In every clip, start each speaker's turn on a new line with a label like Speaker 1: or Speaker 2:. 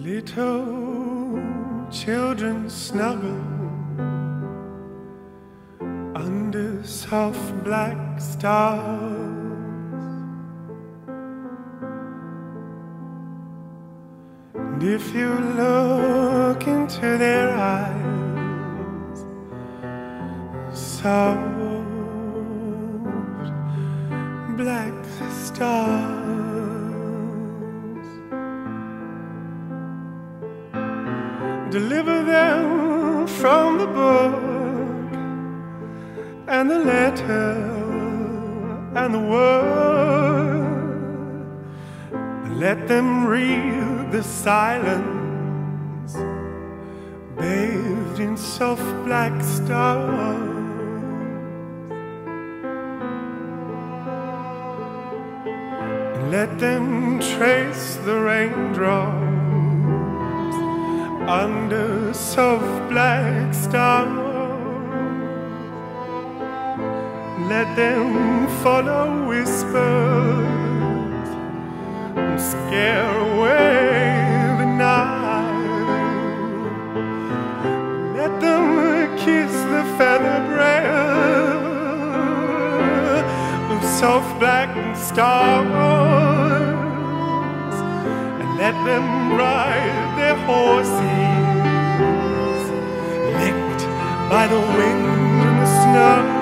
Speaker 1: Little children snuggle under soft black stars. And if you look into their eyes, soft black stars. Deliver them from the book and the letter and the word. Let them read the silence bathed in soft black stars. Let them trace the raindrops under soft black stars. Let them follow whispers and scare away the night. Let them kiss the feather breath of soft black stars let them ride their horses, licked by the wind and the snow.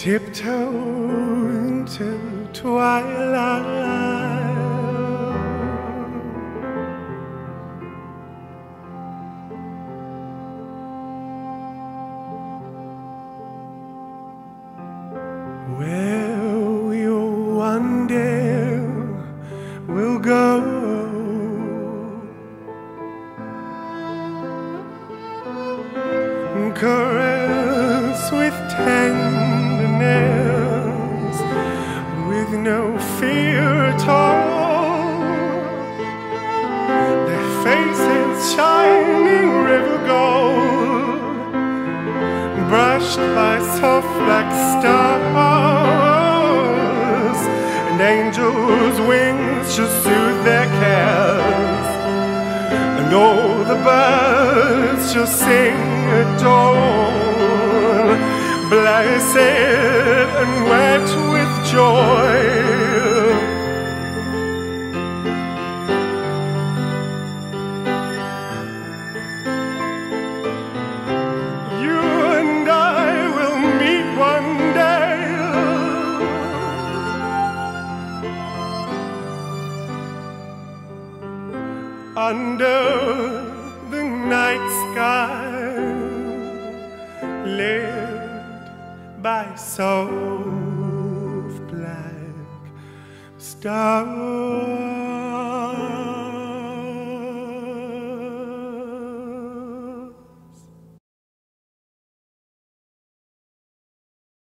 Speaker 1: Tiptoe into twilight. Where we one day will go. Caress with gold, brushed by soft black stars, and angels' wings shall soothe their cares. And all the birds shall sing at dawn, blessed and wet under the night sky lit by soft black stars.